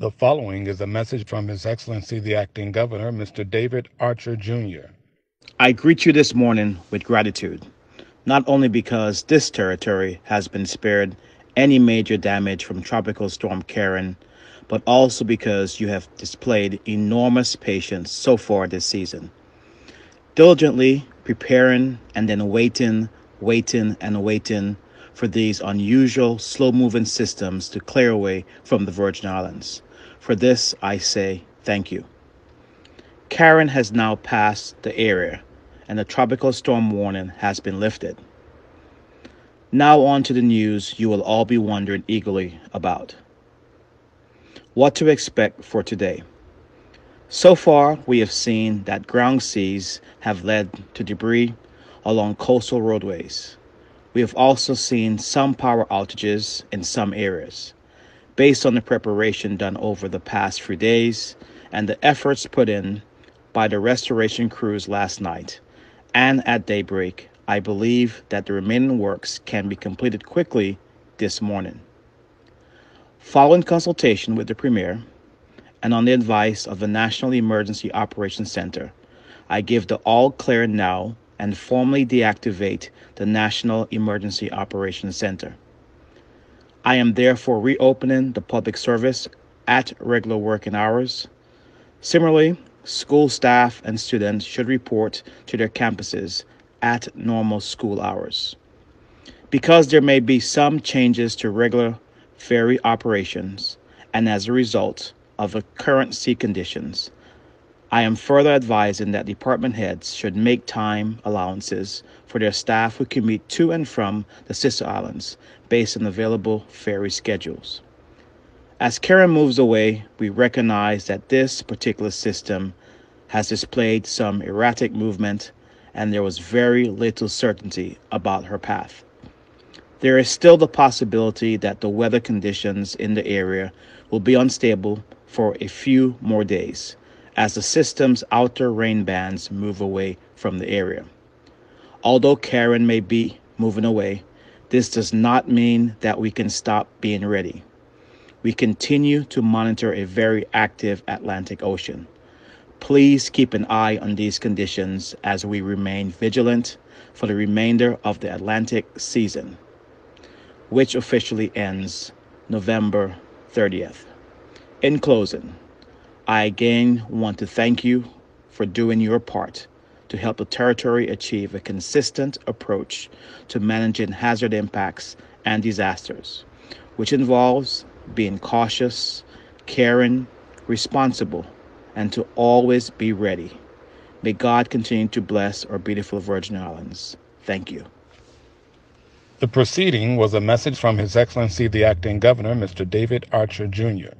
The following is a message from His Excellency the Acting Governor, Mr. David Archer Jr. I greet you this morning with gratitude, not only because this territory has been spared any major damage from Tropical Storm Karen, but also because you have displayed enormous patience so far this season. Diligently preparing and then waiting, waiting, and waiting for these unusual, slow moving systems to clear away from the Virgin Islands. For this, I say thank you. Karen has now passed the area, and the tropical storm warning has been lifted. Now, on to the news you will all be wondering eagerly about. What to expect for today. So far, we have seen that ground seas have led to debris along coastal roadways. We have also seen some power outages in some areas based on the preparation done over the past few days and the efforts put in by the restoration crews last night and at daybreak, I believe that the remaining works can be completed quickly this morning. Following consultation with the Premier and on the advice of the National Emergency Operations Center, I give the all clear now and formally deactivate the National Emergency Operations Center. I am therefore reopening the public service at regular working hours. Similarly, school staff and students should report to their campuses at normal school hours. Because there may be some changes to regular ferry operations, and as a result of the current sea conditions, I am further advising that department heads should make time allowances for their staff who commute to and from the sister islands based on available ferry schedules. As Karen moves away, we recognize that this particular system has displayed some erratic movement and there was very little certainty about her path. There is still the possibility that the weather conditions in the area will be unstable for a few more days as the system's outer rain bands move away from the area. Although Karen may be moving away, this does not mean that we can stop being ready. We continue to monitor a very active Atlantic Ocean. Please keep an eye on these conditions as we remain vigilant for the remainder of the Atlantic season, which officially ends November 30th. In closing, I again want to thank you for doing your part to help the territory achieve a consistent approach to managing hazard impacts and disasters, which involves being cautious, caring, responsible, and to always be ready. May God continue to bless our beautiful Virgin Islands. Thank you. The proceeding was a message from His Excellency the Acting Governor, Mr. David Archer Jr.